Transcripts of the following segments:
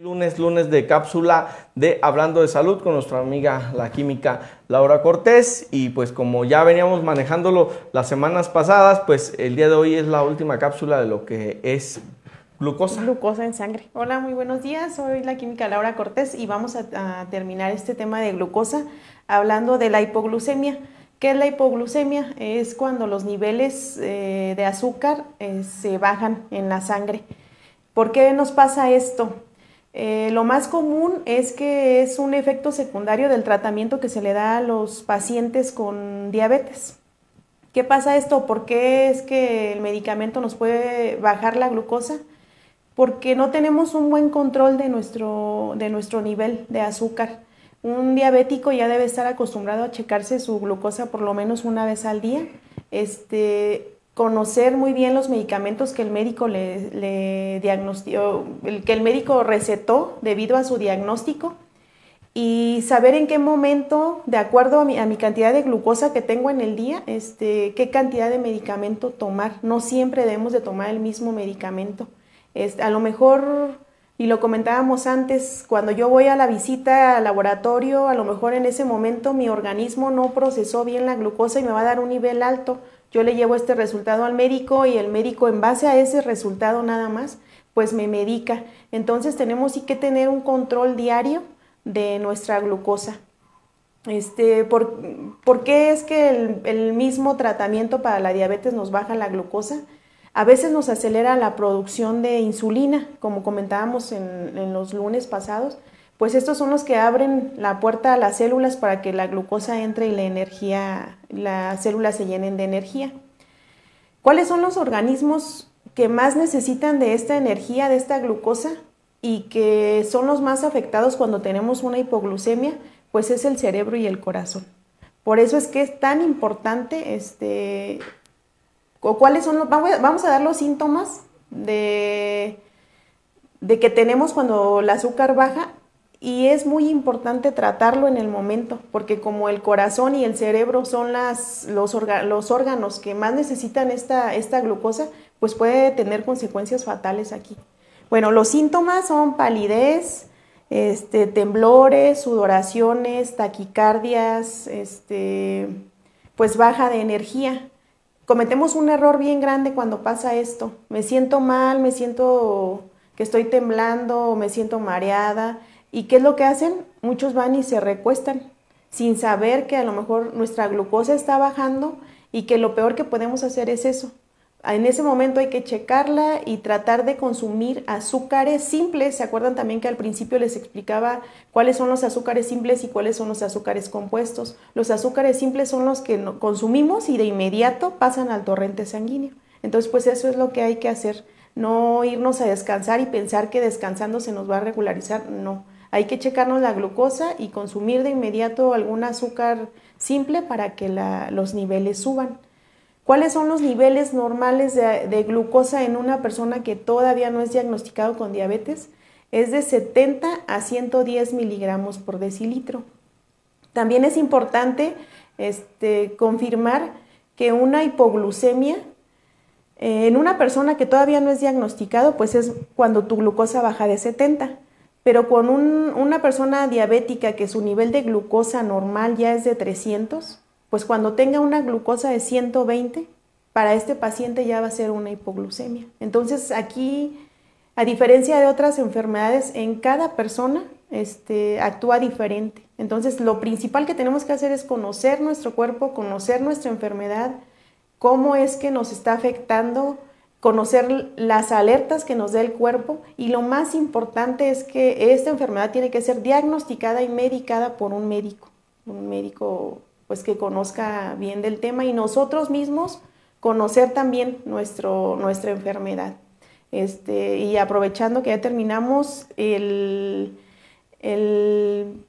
Lunes, lunes de cápsula de Hablando de Salud con nuestra amiga la química Laura Cortés y pues como ya veníamos manejándolo las semanas pasadas, pues el día de hoy es la última cápsula de lo que es glucosa. Glucosa en sangre. Hola, muy buenos días, soy la química Laura Cortés y vamos a, terminar este tema de glucosa hablando de la hipoglucemia. ¿Qué es la hipoglucemia? Es cuando los niveles eh, de azúcar eh, se bajan en la sangre. ¿Por qué nos pasa esto? Eh, lo más común es que es un efecto secundario del tratamiento que se le da a los pacientes con diabetes. ¿Qué pasa esto? ¿Por qué es que el medicamento nos puede bajar la glucosa? Porque no tenemos un buen control de nuestro, de nuestro nivel de azúcar. Un diabético ya debe estar acostumbrado a checarse su glucosa por lo menos una vez al día. Este, conocer muy bien los medicamentos que el médico le, diagnosticó, que el médico recetó debido a su diagnóstico y saber en qué momento, de acuerdo a mi, cantidad de glucosa que tengo en el día, este, qué cantidad de medicamento tomar. No siempre debemos de tomar el mismo medicamento. a lo mejor, y lo comentábamos antes, cuando yo voy a la visita al laboratorio, a lo mejor en ese momento mi organismo no procesó bien la glucosa y me va a dar un nivel alto yo le llevo este resultado al médico y el médico en base a ese resultado nada más, pues me medica. Entonces tenemos sí que tener un control diario de nuestra glucosa. Este, ¿por, qué es que el, mismo tratamiento para la diabetes nos baja la glucosa? A veces nos acelera la producción de insulina, como comentábamos en, en los lunes pasados, pues estos son los que abren la puerta a las células para que la glucosa entre y la energía, las células se llenen de energía. ¿Cuáles son los organismos que más necesitan de esta energía, de esta glucosa y que son los más afectados cuando tenemos una hipoglucemia? Pues es el cerebro y el corazón. Por eso es que es tan importante, este, cuáles son los, vamos a dar los síntomas de, de que tenemos cuando el azúcar baja y es muy importante tratarlo en el momento, porque como el corazón y el cerebro son las, los, los órganos que más necesitan esta, esta glucosa, pues puede tener consecuencias fatales aquí. Bueno, los síntomas son palidez, este, temblores, sudoraciones, taquicardias, este, pues baja de energía. Cometemos un error bien grande cuando pasa esto. Me siento mal, me siento que estoy temblando, me siento mareada ¿Y qué es lo que hacen? Muchos van y se recuestan sin saber que a lo mejor nuestra glucosa está bajando y que lo peor que podemos hacer es eso. En ese momento hay que checarla y tratar de consumir azúcares simples. ¿Se acuerdan también que al principio les explicaba cuáles son los azúcares simples y cuáles son los azúcares compuestos? Los azúcares simples son los que consumimos y de inmediato pasan al torrente sanguíneo. Entonces, pues eso es lo que hay que hacer. No irnos a descansar y pensar que descansando se nos va a regularizar. No hay que checarnos la glucosa y consumir de inmediato algún azúcar simple para que los niveles suban. ¿Cuáles son los niveles normales de, glucosa en una persona que todavía no es diagnosticado con diabetes? Es de 70 a 110 miligramos por decilitro. También es importante este, confirmar que una hipoglucemia eh, en una persona que todavía no es diagnosticado, pues es cuando tu glucosa baja de 70. Pero con una persona diabética que su nivel de glucosa normal ya es de 300, pues cuando tenga una glucosa de 120, para este paciente ya va a ser una hipoglucemia. Entonces aquí, a diferencia de otras enfermedades, en cada persona este, actúa diferente. Entonces lo principal que tenemos que hacer es conocer nuestro cuerpo, conocer nuestra enfermedad, cómo es que nos está afectando conocer las alertas que nos da el cuerpo y lo más importante es que esta enfermedad tiene que ser diagnosticada y medicada por un médico, un médico pues que conozca bien del tema y nosotros mismos conocer también nuestro, nuestra enfermedad. Este, y aprovechando que ya terminamos el, el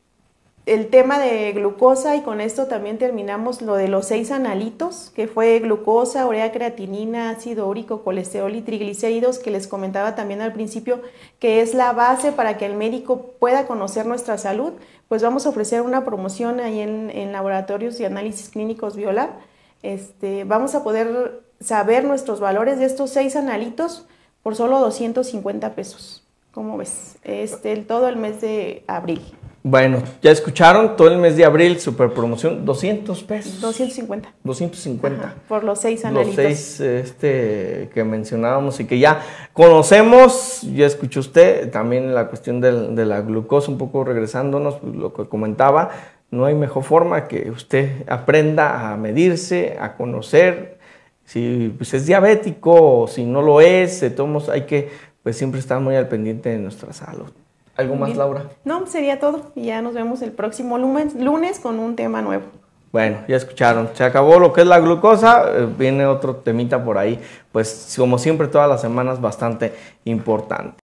el tema de glucosa y con esto también terminamos lo de los seis analitos, que fue glucosa, urea creatinina, ácido úrico, colesterol y triglicéridos, que les comentaba también al principio, que es la base para que el médico pueda conocer nuestra salud, pues vamos a ofrecer una promoción ahí en, laboratorios y análisis clínicos Viola. Este, vamos a poder saber nuestros valores de estos seis analitos por solo 250 pesos. ¿Cómo ves? Este, todo el mes de abril. Bueno, ya escucharon, todo el mes de abril, super promoción, 200 pesos. 250. 250. por los seis analitos. Los seis este, que mencionábamos y que ya conocemos, ya escuchó usted, también la cuestión del, de la glucosa, un poco regresándonos, pues, lo que comentaba, no hay mejor forma que usted aprenda a medirse, a conocer si pues, es diabético o si no lo es, de todos hay que pues siempre estar muy al pendiente de nuestra salud. ¿Algo más, Laura? No, sería todo. Y ya nos vemos el próximo lunes, lunes con un tema nuevo. Bueno, ya escucharon. Se acabó lo que es la glucosa. Eh, viene otro temita por ahí. Pues como siempre todas las semanas bastante importante.